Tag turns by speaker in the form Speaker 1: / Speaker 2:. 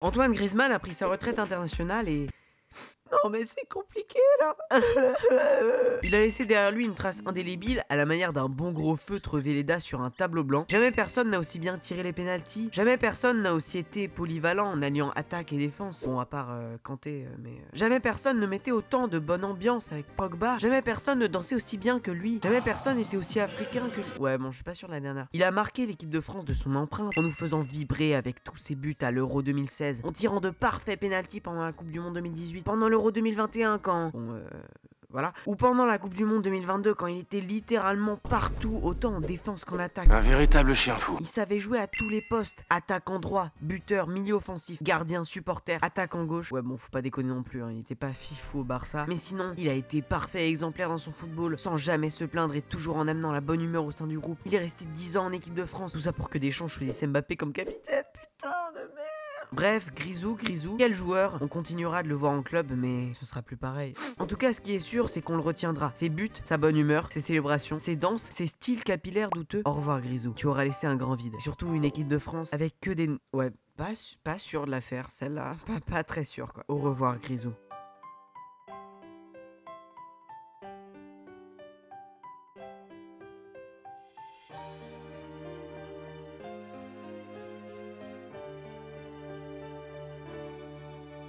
Speaker 1: Antoine Griezmann a pris sa retraite internationale et non mais c'est compliqué là Il a laissé derrière lui une trace indélébile à la manière d'un bon gros feutre Véleda sur un tableau blanc. Jamais personne n'a aussi bien tiré les pénalties. Jamais personne n'a aussi été polyvalent en alliant attaque et défense. Bon à part euh, Kanté euh, mais... euh, Jamais personne ne mettait autant de bonne ambiance avec Pogba. Jamais personne ne dansait aussi bien que lui. Jamais personne n'était aussi africain que lui. Ouais bon je suis pas sûr de la dernière. Il a marqué l'équipe de France de son empreinte en nous faisant vibrer avec tous ses buts à l'Euro 2016. En tirant de parfaits pénalties pendant la Coupe du Monde 2018. Pendant l'Euro 2021 quand... Bon euh, voilà. Ou pendant la Coupe du Monde 2022 quand il était littéralement partout, autant en défense qu'en attaque.
Speaker 2: Un véritable chien fou.
Speaker 1: Il savait jouer à tous les postes. Attaquant droit, buteur, milieu offensif, gardien, supporter, attaquant gauche. Ouais bon, faut pas déconner non plus, hein, il était pas fifou au Barça. Mais sinon, il a été parfait et exemplaire dans son football, sans jamais se plaindre et toujours en amenant la bonne humeur au sein du groupe. Il est resté 10 ans en équipe de France, tout ça pour que Deschamps choisisse Mbappé comme capitaine. Putain de merde Bref, Grisou, Grisou, quel joueur On continuera de le voir en club, mais ce sera plus pareil. En tout cas, ce qui est sûr, c'est qu'on le retiendra. Ses buts, sa bonne humeur, ses célébrations, ses danses, ses styles capillaires douteux. Au revoir, Grisou. Tu auras laissé un grand vide. Surtout une équipe de France avec que des... Ouais, pas, pas sûr de la faire, celle-là. Pas, pas très sûr, quoi. Au revoir, Grisou.